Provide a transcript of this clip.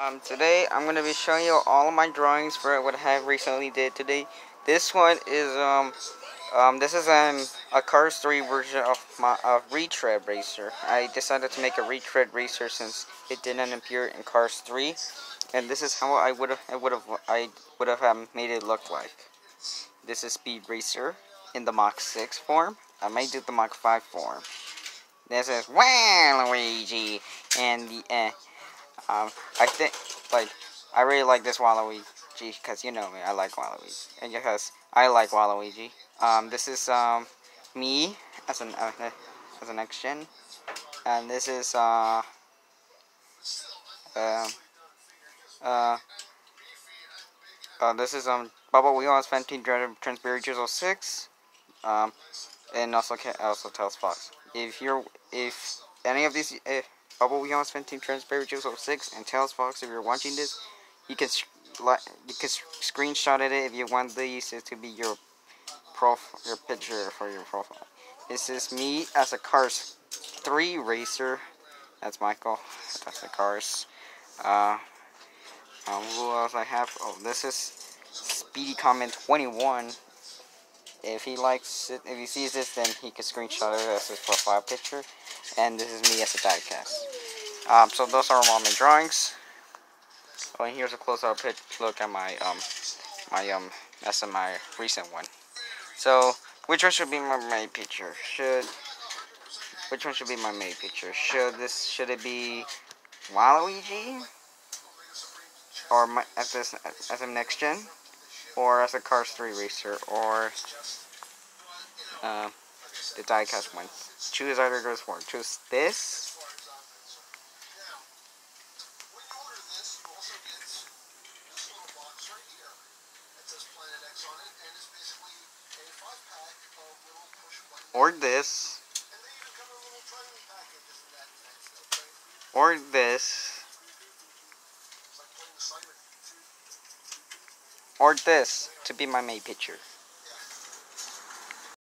Um, today I'm gonna be showing you all of my drawings for what I have recently did today. This one is um um this is an a Cars 3 version of my of retread racer. I decided to make a retread racer since it didn't appear in Cars 3, and this is how I would have I would have I would have um, made it look like. This is Speed Racer in the Mach 6 form. I might do the Mach 5 form. This is Waluigi and the uh, um, I think, like, I really like this Waluigi, because you know me, I like Waluigi. And because I like Waluigi. Um, this is, um, me, as an, uh, as an next gen. And this is, uh, uh, uh, uh, this is, um, Bubble Wheel 15 Transberry Drizzle 6. Um, and also, also Tails Fox. If you're, if any of these, if, Bubble Beyond Spin Team Transparent Juice 06 and Tails Fox if you're watching this. You can you can screenshot it if you want these to be your prof your picture for your profile. This is me as a Cars 3 racer. That's Michael. That's the Cars. Uh, um, who else I have? Oh, this is Speedy Comment 21. If he likes it, if he sees this, then he can screenshot it as his profile picture. And this is me as a diecast. Um, so those are all my drawings. Oh, and here's a close-up look at my um my um that's my recent one. So which one should be my main picture? Should which one should be my main picture? Should this should it be Waluigi or my, as this as a next gen? Or as a Cars 3 racer, or uh, the diecast one. Choose either goes for. Choose this. Or this. Or this. Or this to be my main picture.